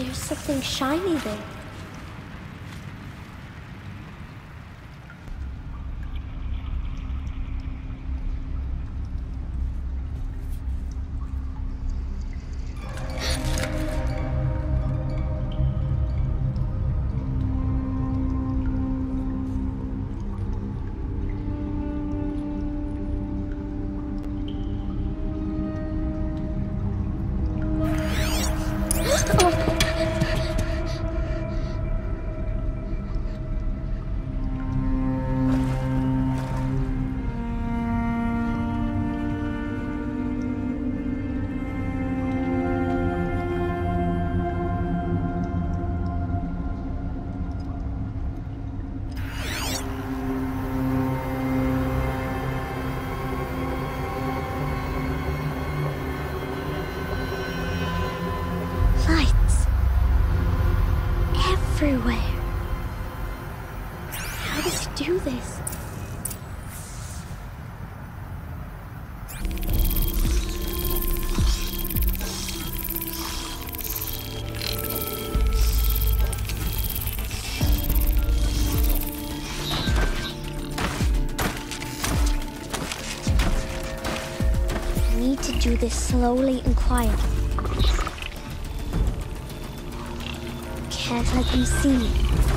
There's something shiny there. Do this slowly and quietly. Can't let them see me.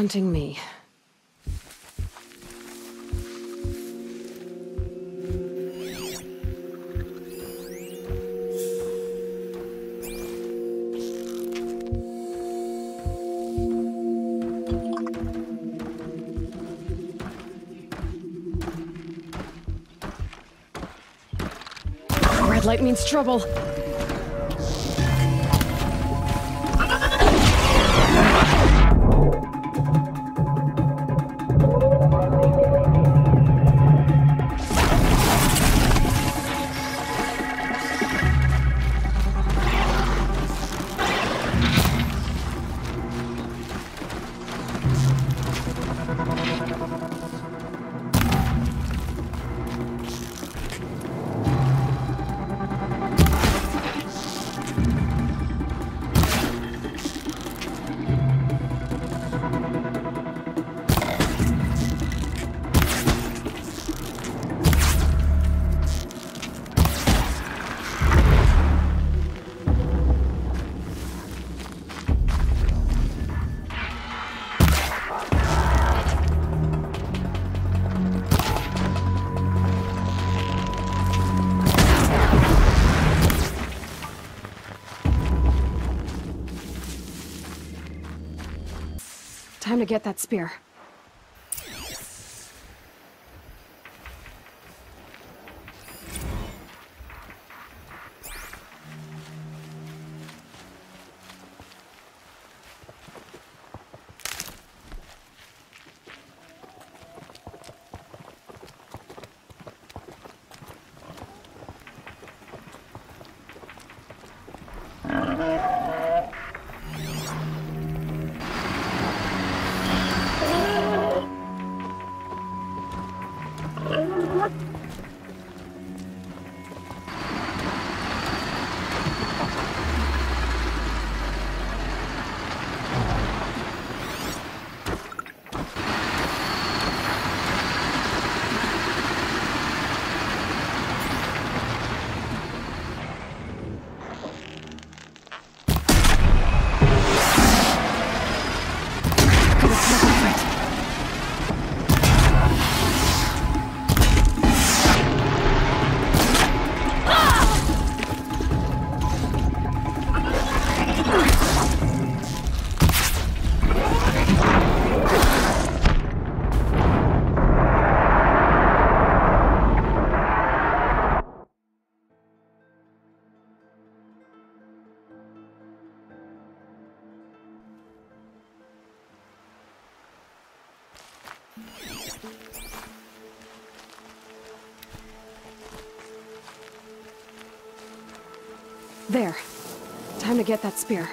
Hunting me. Red light means trouble. Get that spear. There. Time to get that spear.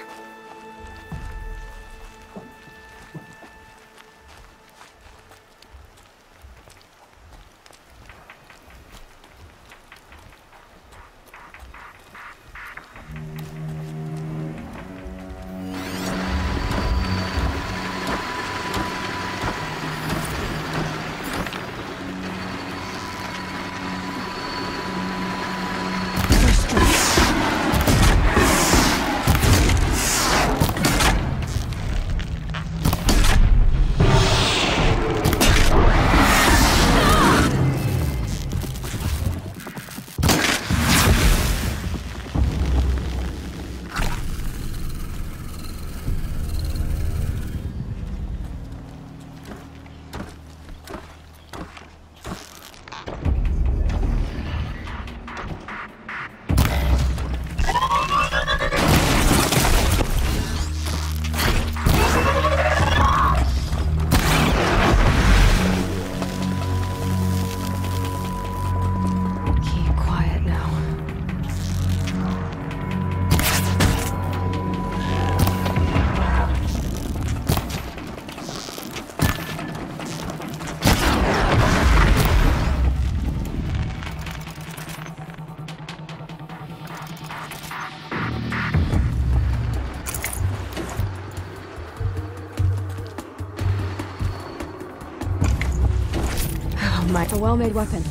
Well-made weapon.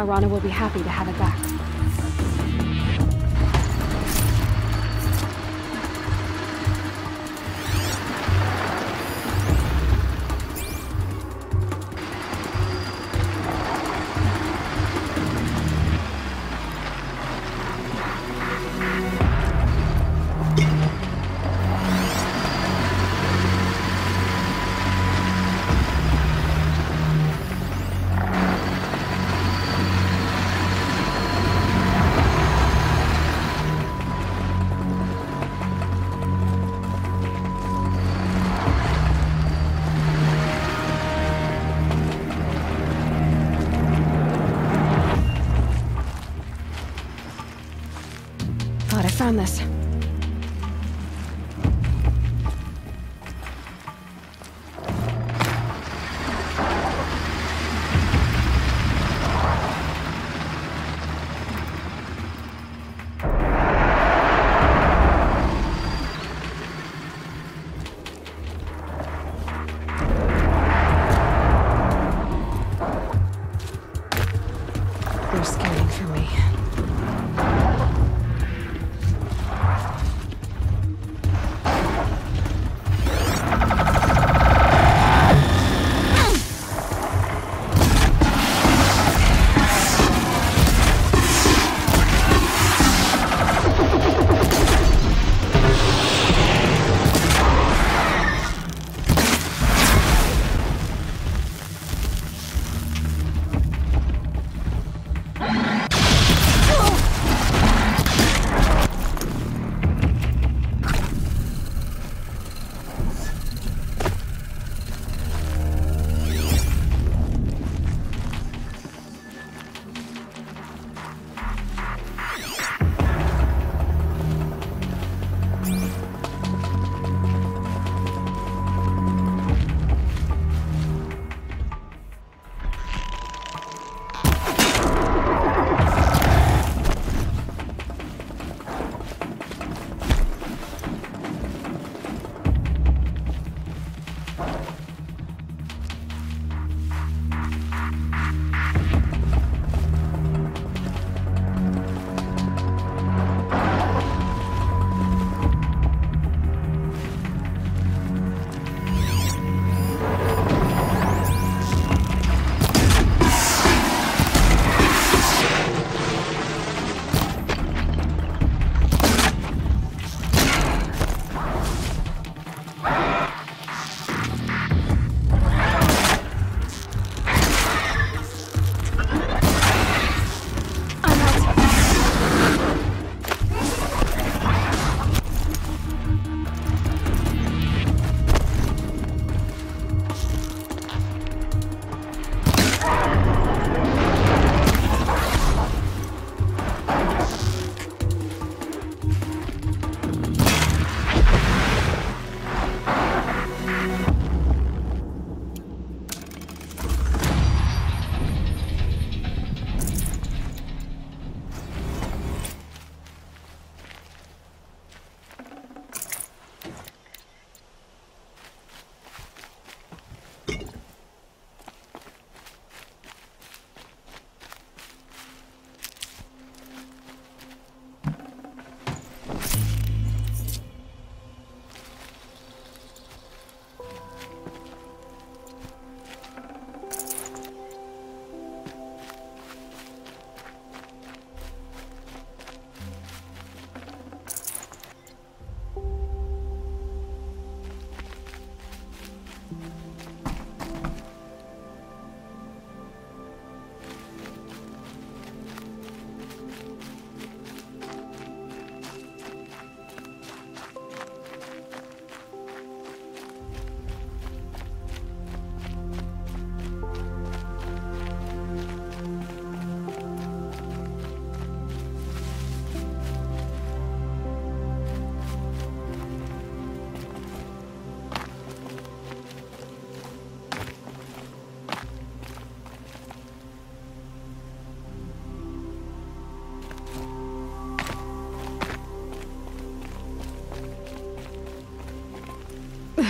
Arana will be happy to have it back. This.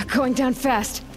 Going down fast.